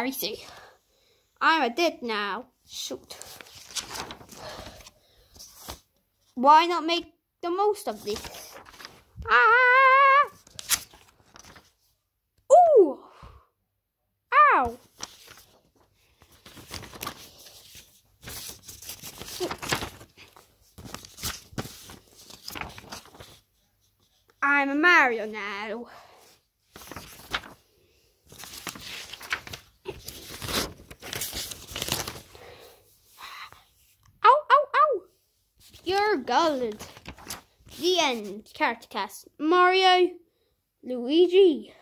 crazy. I'm a dead now. Shoot. Why not make the most of this? Ah! Ooh! Ow! I'm a Mario now. Ow, ow, ow! You're gold. The end. Character cast. Mario, Luigi,